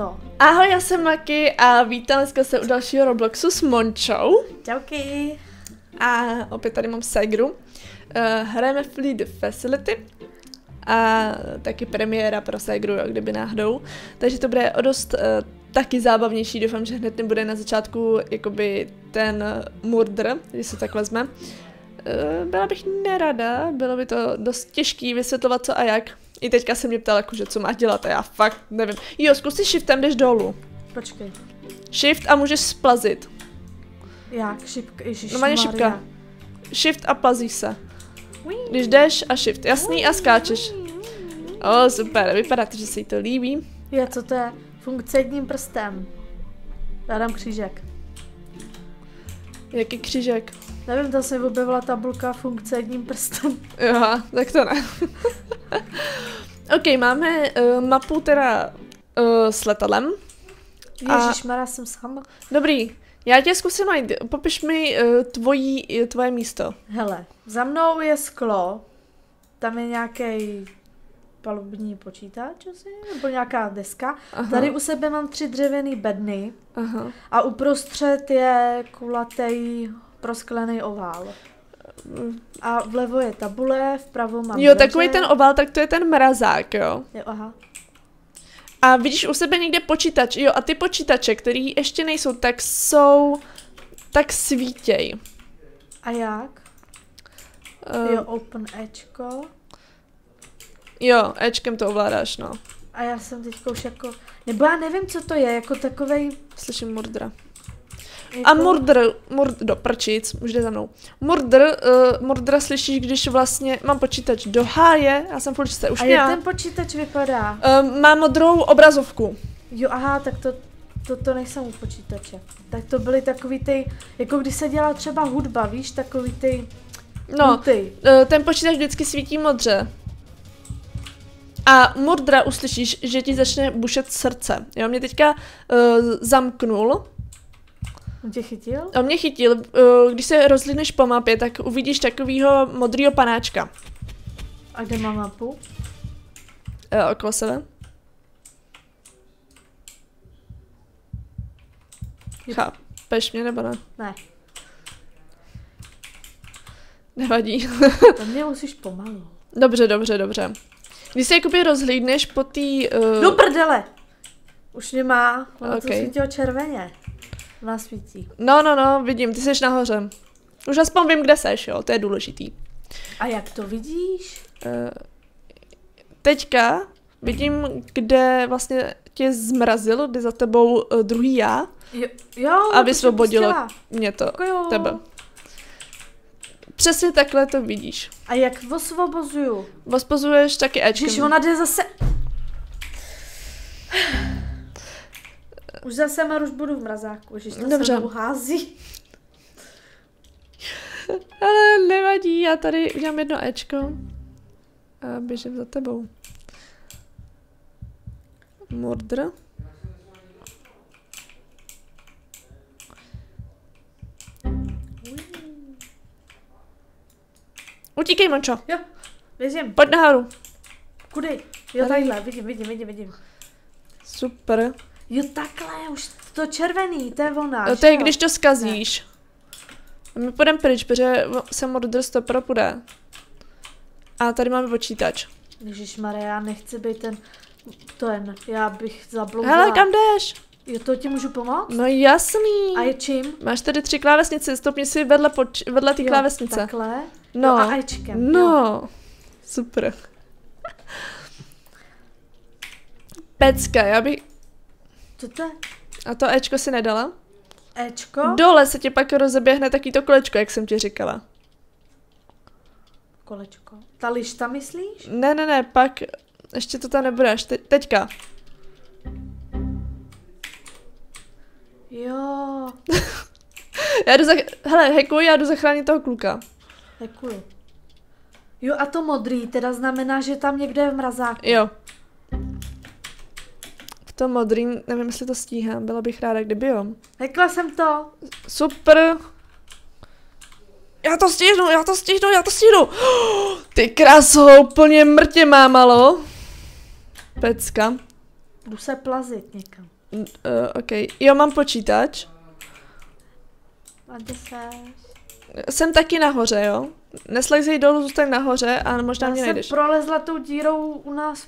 Co? Ahoj, já jsem Maki a vítám dneska se u dalšího Robloxu s Mončou. Čauky. A opět tady mám Segru. Uh, hrajeme Flee the Facility. A taky premiéra pro Segru, jo, kdyby náhodou. Takže to bude o dost uh, taky zábavnější. Doufám, že hned nebude na začátku jakoby ten murder, když se tak vezme. Uh, byla bych nerada, bylo by to dost těžký vysvětlovat co a jak. I teďka se mě ptal, jakože co máš dělat a já fakt nevím. Jo, zkus si shiftem, jdeš dolů. Počkej. Shift a můžeš splazit. Jak? Šipka, ježiš, Normálně šipka. Shift a plazíš se. Když jdeš a shift, jasný a skáčeš. O, super, vypadá to, že se jí to líbí. Je, co to je? Funkce jedním prstem. Já dám křížek. Jaký křížek. Nevím, tam se objevila tabulka funkce jedním prstem. Jo, tak to ne. ok, máme uh, mapu teda uh, s letadlem. A- Ježíš, Mara, jsem sama. Dobrý, já tě zkusím najít. Popiš mi uh, tvojí, tvoje místo. Hele, za mnou je sklo. Tam je nějaký palubní počítač asi, nebo nějaká deska. Aha, Tady u sebe mám tři dřevěný bedny aha. a uprostřed je kulatý prosklený ovál. A vlevo je tabule, vpravo mám Jo, takový ten obal, tak to je ten mrazák, jo. Jo, aha. A vidíš u sebe někde počítač, jo, a ty počítače, který ještě nejsou, tak jsou, tak svítěj. A jak? Uh, Jo, open Ečko. jo, Ečkem to ovládáš, no. A já jsem teď už jako, nebo já nevím, co to je, jako takovej... Slyším murdra. Jako, A murdr, murd, do prčic, už jde za mnou. Murdr, uh, murdra slyšíš, když vlastně, mám počítač do háje, já jsem furt se už A jak ten počítač vypadá? Uh, má modrou obrazovku. Jo, aha, tak to, to, to nejsem u počítače. Tak to byly takový ty, jako když se dělá třeba hudba, víš, takový ty... No, Ty. uh, ten počítač vždycky svítí modře. A murdra uslyšíš, že ti začne bušet srdce. Jo, mě teďka uh, zamknul, On tě chytil? on mě chytil, uh, když se rozhlídneš po mapě, tak uvidíš takovýho modrýho panáčka. A kde má mapu? Uh, okolo sebe. Chápeš mě nebo ne? Ne, Nevadí. to mě musíš pomalu. dobře, dobře, dobře. Když se jakoby rozhlídneš po té... Uh, No prdele! Už mě má, ono Ok. to svítilo červeně. Má svítí. No, no, no, vidím, ty jsi nahoře. Už aspoň vím, kde seš, jo, to je důležitý. A jak to vidíš? Uh, teďka vidím, kde vlastně tě zmrazil, kdy za tebou uh, druhý já, Jo, jo A tě vysvobodilo. mě to, Jako jo. tebe. Přesně takhle to vidíš. A jak osvobozuju? Vospozuješ taky Ečkem. Když ona jde zase... Už zase Maruš budu v mrazáku, že to Dobře. se hází. Ale nevadí, já tady udělám jedno Ečko. A běžím za tebou. Mordr. Utíkej, Mončo. Jo, běžím. Pojď nahoru. Kudy? Jo, Tady. takhle, vidím, vidím, vidím, vidím. Super. Jo, takhle, už to červený, to je ona. No, to je, jo? když to skazíš. A my půjdeme pryč, protože se Mordr stopro půjde. A tady máme počítač. Ježišmarja, já nechci být ten... Ten, já bych zabloudila. Hele, kam jdeš? Jo, to ti můžu pomoct? No jasný. A je čím? Máš tady tři klávesnice, stopni si vedle, poč- vedle ty Jo, klávesnice. Takhle? No. Jo, a. Jo. No, super. Pecka, já bych... Co to je? A to Ečko si nedala? Ečko? Dole se ti pak rozeběhne taky to kolečko, jak jsem ti říkala. Kolečko. Ta lišta myslíš? Ne, ne, ne, pak ještě to tam nebude, až te- teďka. Jo, Já jdu za... Hele, hekuj, já jdu zachránit toho kluka. děkuju. Jo, a to modrý teda znamená, že tam někde je v mrazáku. Jo. V tom modrým, nevím, jestli to stíhám, byla bych ráda, kdyby jo. Hekla jsem to. Super. Já to stihnu, já to stihnu, já to stihnu. Ty kráso, úplně mrtě má malo. Pecka. Jdu se plazit někam. Uh, OK. Jo, mám počítač. A kde seš? Jsem taky nahoře, jo? Neslezej dolů, zůstaň nahoře a možná Já mě jsem najdeš. prolezla tou dírou u nás,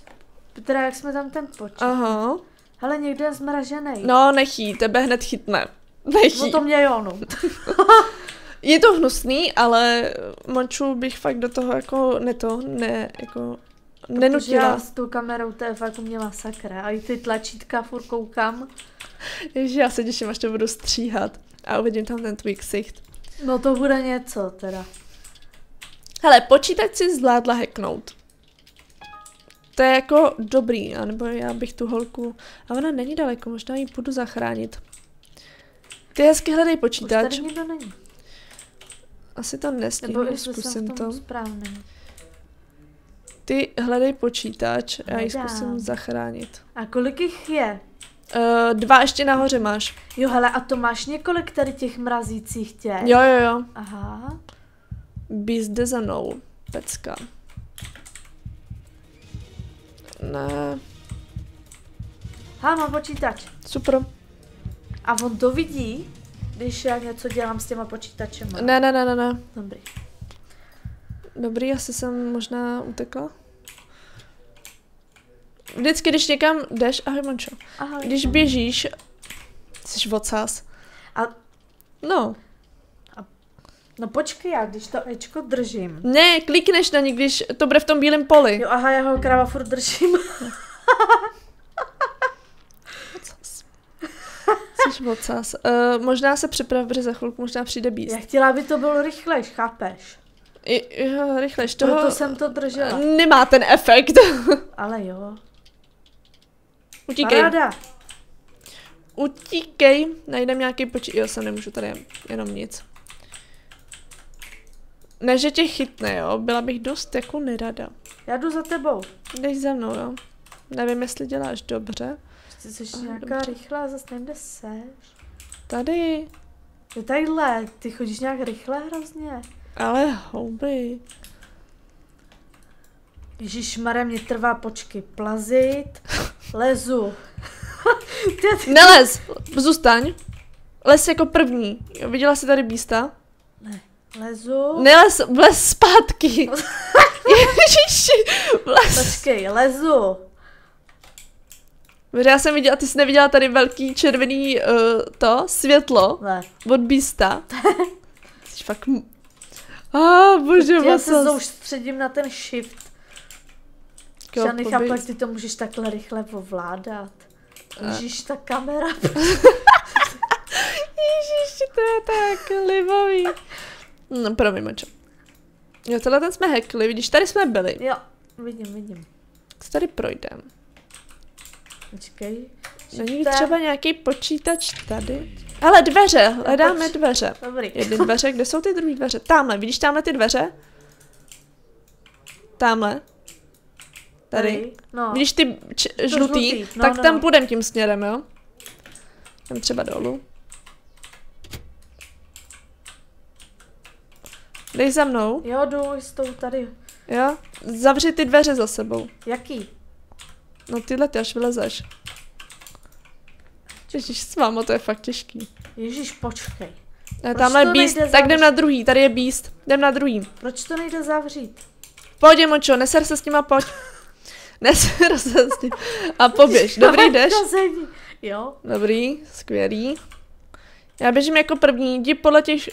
teda jak jsme tam ten počet. Aha. Ale někde je zmražený. No, nechý, tebe hned chytne. Nechý. No to mě jo, no. Je to hnusný, ale Monču bych fakt do toho jako ne to, ne, jako Protože nenutila. já s tou kamerou to je fakt u mě masakra. A i ty tlačítka furt koukám. Ježi, já se těším, až to budu stříhat a uvidím tam ten tvůj ksicht. No to bude něco teda. Hele, počítač si zvládla hacknout. To je jako dobrý, anebo já bych tu holku... A ona není daleko, možná ji půjdu zachránit. Ty hezky hledej Už počítač. tady nikdo není. Asi to Nebo nestihnu, jsem zkusím to. správný. Ty hledej počítač a já ji Hledám. zkusím zachránit. A kolik jich je? Uh, dva ještě nahoře máš. Jo, hele, a to máš několik tady těch mrazících těch? Jo, jo, jo. Aha. Beast jde za mnou. Pecka. Ne, Ha, mám počítač. super. A on to vidí, když já něco dělám s těma počítačema. Ne, ne, ne, ne, ne. Dobrý. Dobrý, asi jsem možná utekla. Vždycky, když někam jdeš, ahoj Mončo, Aha. když běžíš, jsi vocás. A, No, no počkej, já když to Ečko držím. ne, klikneš na ní, když to bude v tom bílém poli. Jo, aha, já ho kráva furt držím. Jsi vocás. Uh, možná se připrav, protože za chvilku možná přijde Já Beast. chtěla, aby to bylo rychlejš, chápeš? I, jo, rychleš, toho... Proto jsem to držela. Nemá ten efekt. Ale jo. Utíkej. Paráda. Utíkej, najdem nějaký počítač. Jo, jsem nemůžu tady jenom nic. Ne, že tě chytne, jo, byla bych dost jako nerada. Já jdu za tebou. Jdeš za mnou, jo. Nevím, jestli děláš dobře. Ty jsi Aha, nějaká dobře. rychlá, zase nevím, kde seš. Tady, Jo, tadyhle, ty chodíš nějak rychle hrozně. ale houby. Ježíš mě trvá počky plazit. Lezu. Nelez, zůstaň. Les jako první. Viděla jsi tady býsta? Lezu. Nelez, vlez zpátky. Ježiši, vlez. Počkej, lezu. Protože já jsem viděla, ty jsi neviděla tady velký červený uh, to, světlo Ne. od býsta. Jsi fakt... A ah, bože, Já se vocas. soustředím na ten shift. Jo, Já nechápu, jak ty to můžeš takhle rychle ovládat. Ježíš, ta kamera. Ježiši, to je tak libový. No, promiň, močo. Jo, tohle ten jsme hackli, vidíš, tady jsme byli. Jo, vidím, vidím. Tak se tady projdem. Počkej. Není třeba nějaký počítač tady? Ale dveře, hledáme poč- dveře. Dobrý. Jedny dveře, kde jsou ty druhé dveře? Tamhle, vidíš tamhle ty dveře? Tamhle. Tady. No. Vidíš ty žlutý? žlutý, no, tak no, tam no. půjdem tím směrem, jo? Tam třeba dolů. Dej za mnou, Jo, jdu s tou tady. jo? Zavři ty dveře za sebou. Jaký? No tyhle ty až vylezeš. Ježíš, s váma to je fakt těžký. Ježíš, počkej. Ne, tamhle je Beast, tak jdem na druhý, tady je Beast. Jdem na druhý. Proč to nejde zavřít? Pojď, Močo, neser se s nima, pojď. Neser se s ním. A poběž, dobrý, jdeš? Jo. Dobrý, skvělý. Já běžím jako první, jdi podle těch,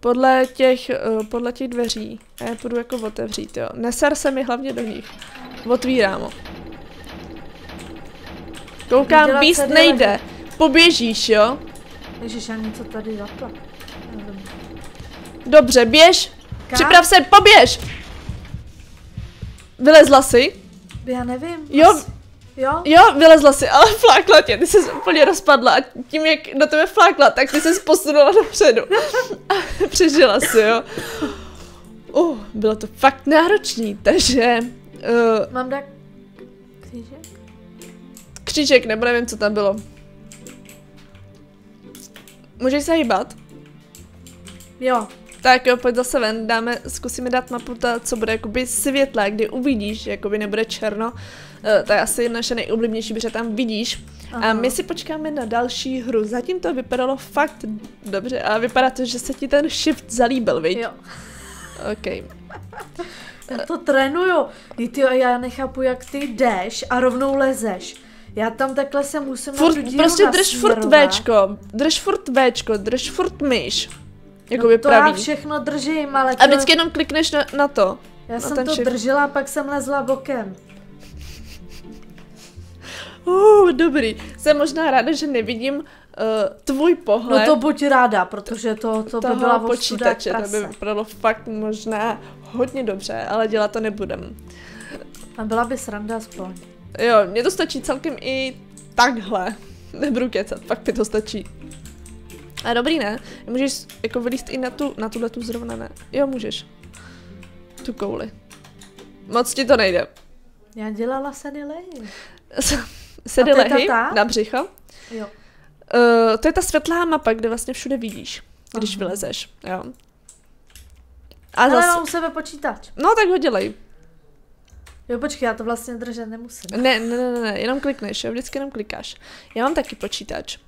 podle těch, eh, podle těch dveří. A já půjdu jako otevřít, jo. Neser se mi hlavně do nich. Otvírám ho. Koukám, tady nejde. Poběžíš, jo? Ježíš, já něco tady zapla. Dobře, běž. Kam? Připrav se, poběž. Vylezla jsi? Já nevím. Jo. Asi- Jo? Jo, vylezla si, ale flákla tě, ty jsi úplně rozpadla a tím, jak do tebe flákla, tak ty se posunula dopředu. A přežila si, jo. Uh, bylo to fakt náročný, takže uh, Mám tak křížek? křížek, nebo nevím, co tam bylo. Můžeš se hýbat? Jo. Tak jo, pojď zase ven, dáme, zkusíme dát mapu, ta, co bude jakoby světlé, kdy uvidíš, že jakoby nebude černo Uh, to je asi naše nejoblíbenější, protože tam vidíš. Aha. A my si počkáme na další hru. Zatím to vypadalo fakt dobře a vypadá to, že se ti ten shift zalíbil, viď? Jo. OK. Já to trénuju. Ty, já nechápu, jak ty jdeš a rovnou lezeš. Já tam takhle se musím Furt, prostě drž furt. Včko, drž furt Včko, drž furt myš. Jako no, to já všechno držím, ale A vždycky jenom klikneš na, na to. já na jsem to shift. držela a pak jsem lezla bokem. Uh, dobrý. Jsem možná ráda, že nevidím uh, tvůj pohled. No to buď ráda, protože to, to by byla počítače, to by vypadalo fakt možná hodně dobře, ale dělat to nebudem. A byla by sranda aspoň. Jo, mně to stačí celkem i takhle. Nebudu kecat, fakt mi to stačí. A dobrý, ne? Můžeš jako vylíst i na tu, na tuhle tu zrovna, ne? Jo, můžeš. Tu kouli. Moc ti to nejde. Já dělala sedy lehy. Sedy lehy ta? na břicho. Jo. Uh, to je ta světlá mapa, kde vlastně všude vidíš, když Aha. vylezeš, jo. A Ale zase, mám u sebe počítač. no tak ho dělej. Jo, počkej, já to vlastně držet nemusím. Ne, ne, ne, ne, ne, jenom klikneš, jo, vždycky jenom klikáš. Já mám taky počítač.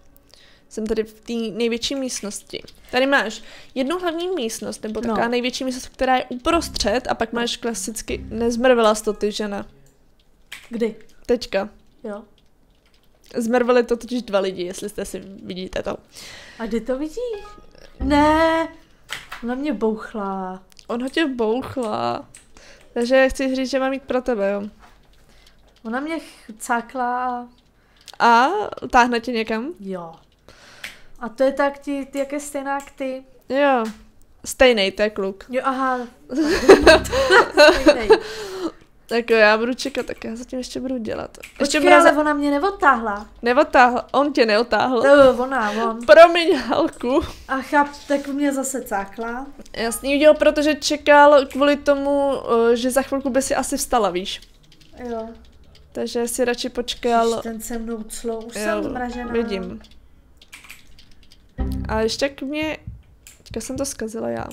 Jsem tady v té největší místnosti. Tady máš jednu hlavní místnost, nebo taková No. největší místnost, která je uprostřed a pak máš klasicky, nezmrvila jsi to ty, žena. Kdy? Teďka. Jo. Zmrvili to totiž dva lidi, jestli jste si vidíte to. A kdy to vidíš? Ne, na mě bouchla. On ho tě bouchla. Takže chci říct, že mám jít pro tebe, jo. Ona mě cákla a A táhne tě někam? jo. A to je tak, ty, ty jak je stejná jak ty. Jo. Stejnej, to je kluk. Jo, aha. Stejnej. Tak jo, já budu čekat, tak já zatím ještě budu dělat. Ještě Počkej, budu ale ona mě neotáhla. Neotáhl, on tě neotáhl. Jo, ona, on. Promiň, Halku. A chap, tak mě zase cákla. Ji udělal, protože čekal kvůli tomu, eh, že za chvilku by si asi vstala, víš. Jo. Takže si radši počkal. Ten se mnou clou, už Jo, jsem zmražená. vidím. A ještě k mě... Teďka jsem to zkazila já.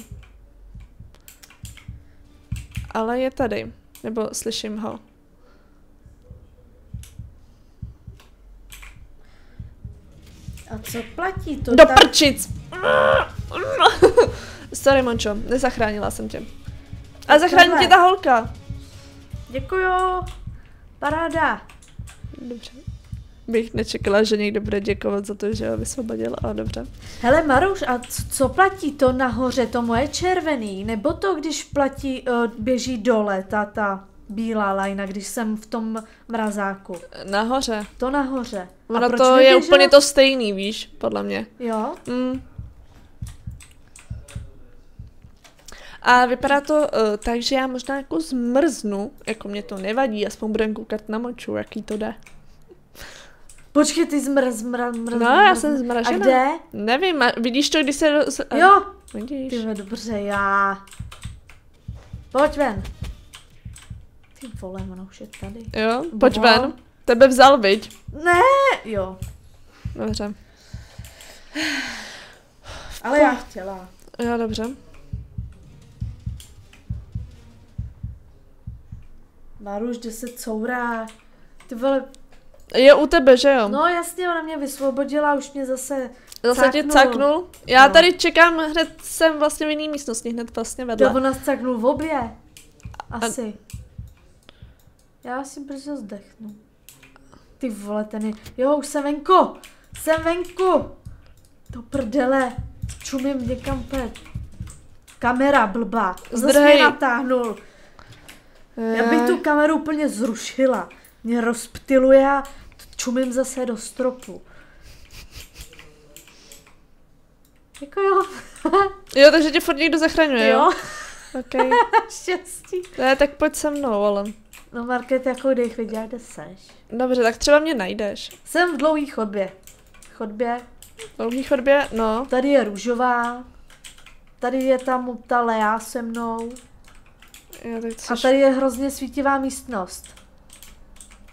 Ale je tady. Nebo slyším ho. A co platí? To Do prčic! Sorry, Mončo, nezachránila jsem tě. A zachrání tě ta holka. Děkuju. Paráda. Dobře. Bych nečekala, že někdo bude děkovat za to, že ho vysvobodil, ale dobře. Hele Maruš, a co platí to nahoře, to moje červený, nebo to, když platí, uh, běží dole, ta, ta bílá lajna, když jsem v tom mrazáku? Nahoře. To nahoře. A Ono proč to mi je úplně to stejný, víš, podle mě. Jo? Mm. A vypadá to uh, tak, že já možná jako zmrznu, jako mě to nevadí, aspoň budem koukat na moču, jaký to jde. Počkej, ty zmrz, zmrz, zmrz, No, já jsem A zmražena. kde? Nevím, a vidíš to, když se... roz- a- Jo, Vidíš. ty vole, dobře, já. Pojď ven. Ty vole, ona už je tady. Jo, pojď Bo. ven. Tebe vzal, viď? Ne, jo, Dobře. ale já chtěla. Jo, dobře. Maruš, kde se courá? Ty vole, Je u tebe, že jo? no jasně, ona mě vysvobodila, už mě zase Zase tě cáknul. caknul. Já No. tady čekám, hned jsem vlastně v jiný místnosti, hned vlastně To vedle. ona scaknul v obě. Asi. Já si brzo zdechnu. Ty vole, ten je... Jo, už jsem venku. Jsem venku. To prdele. Čumím někam pet. Kamera blbá. Zase mě natáhnul. Já bych tu kameru úplně zrušila. Mě rozptiluje a čumím zase do stropu. Jako jo. Jo, takže tě furt někdo zachraňuje, jo? jo. Okay. Štěstí. Ne, tak pojď se mnou, ale... No Market, jako dech viděla, kde seš. Dobře, tak třeba mě najdeš. Jsem v dlouhý chodbě. Chodbě. V dlouhý chodbě? No. Tady je růžová. Tady je tam ta Lea se mnou. Jo, tak A tady je hrozně svítivá místnost.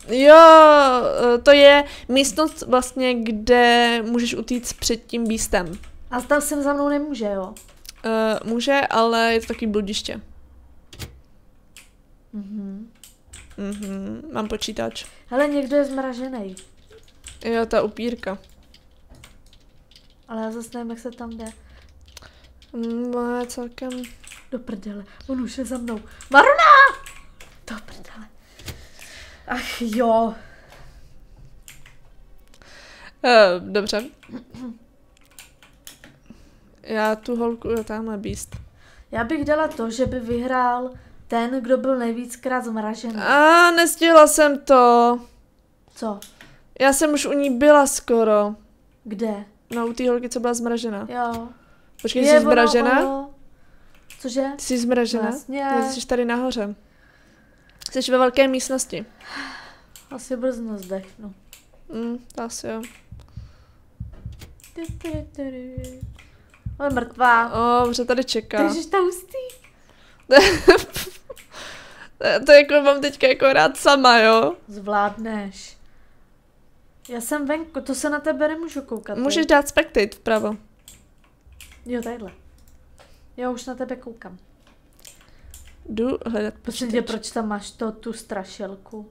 Jo, eh, to je místnost vlastně, kde můžeš utíct před tím bístem. A tam sem za mnou nemůže, jo? Uh, může, ale je to takový bludiště. Mhm. Mhm, mám počítač. Hele, někdo je zmražený. Jo, ta upírka. Ale já zase nevím, jak se tam jde. Mm, je celkem... Do prdele. On už je za mnou. Maruna! Ach jo. Uh, dobře. Já tu holku, tamhle Beast. Já bych dala to, že by vyhrál ten, kdo byl nejvíckrát zmražený. A nestihla jsem to. Co? Já jsem už u ní byla skoro. Kde? No, u té holky, co byla zmražena. Jo. Počkej, jsi ono, zmražena? ono. Cože? Ty jsi zmražena? Vlastně. Ne, ty jsi tady nahoře. Jsi ve velké místnosti. Asi brzno zdechnu. Mm, asi jo. Ale mrtvá. O, dobře, tady čeká. Takže to hustý. to jako mám teďka jako rád sama, jo? Zvládneš. Já jsem venku, to se na tebe nemůžu koukat. Můžeš dát spectate vpravo. Jo, takhle. Já už na tebe koukám. Jdu hledat Prosím tě, počítač. proč tam máš to, tu strašilku? Uh,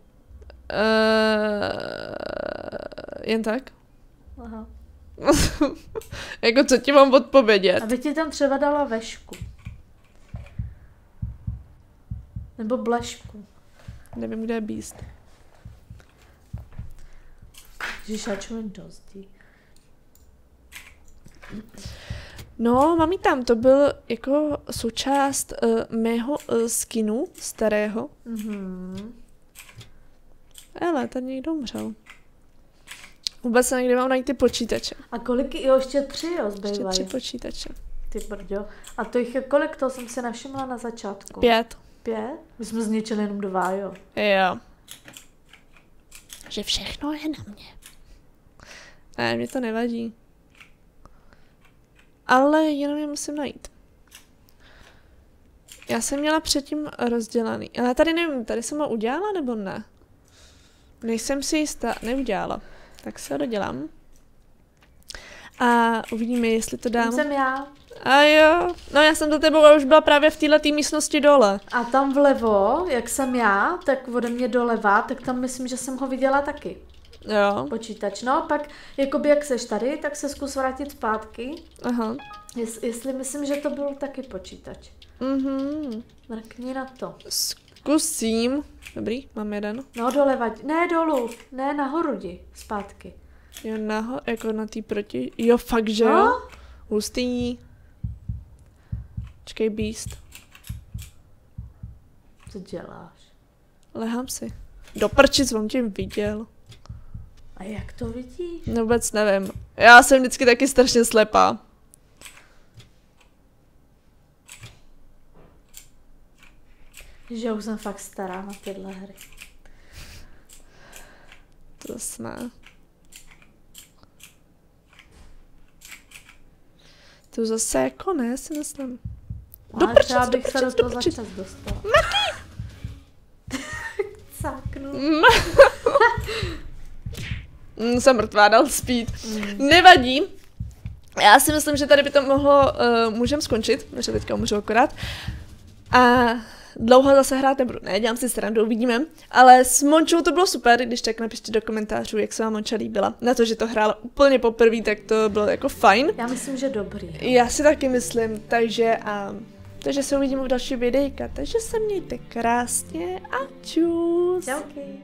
jen tak? Aha. jako co ti mám odpovědět? Aby ti tam třeba dala vešku. Nebo blešku. Nevím, kde je Beast. Ježiš, já čujem dosti. No, mám ji tam, to byl jako součást uh, mého uh, skinu starého. Mhm. Ale ten někdo umřel. Vůbec se někdy mám najít ty počítače. A kolik, jo, ještě tři, jo, Ještě tři zbývají. počítače. Ty brďo. A to jich je kolik, to jsem si nevšimla na začátku. Pět. Pět? My jsme zničili jenom dva, jo. Jo. Že všechno je na mě. Ne, mě to nevadí. Ale jenom je musím najít. Já jsem měla předtím rozdělaný. Ale tady nevím, tady jsem ho udělala nebo ne? Nejsem si jistá, neudělala. Tak se ho dodělám. A uvidíme, jestli to Tam dám. jsem já. A jo, no já jsem za tebou už byla právě v této místnosti dole. A tam vlevo, jak jsem já, tak ode mě doleva, tak tam myslím, že jsem ho viděla taky. Jo, Počítač. No, pak, jakoby jak seš tady, tak se zkus vrátit zpátky. aha. Jest, jestli myslím, že to byl taky počítač. Mhm. Mrkni na to. Zkusím. Dobrý, mám jeden. No, doleva. Ne, dolů. Ne, nahoru jdi. Zpátky. Jo, naho, jako na tý proti. Jo, fakt, že jo? No? Hustý. Čekej, Beast. Co děláš? Lehám si. Do prčic, on tě viděl. A jak to vidíš? No, Vůbec nevím. Já jsem vždycky taky strašně slepá. Že už jsem fakt stará na tyhle hry. To ne. To zase jako ne, si myslím. Do Ale třeba bych se do toho prčic. začas dostala. Cáknu. Mm, jsem mrtvá, dal spít. Mm. Nevadí. Já si myslím, že tady by to mohlo, uh, můžem skončit, že teďka umřu akorát. A dlouho zase hrát nebudu, ne, dělám si srandu, uvidíme. Ale s Mončou to bylo super, když tak napište do komentářů, jak se vám Monča líbila. Na to, že to hrála úplně poprvé, tak to bylo jako fajn. Já myslím, že dobrý. Já si taky myslím, takže a takže se uvidíme v další videjka. Takže se mějte krásně a čus. Čauky.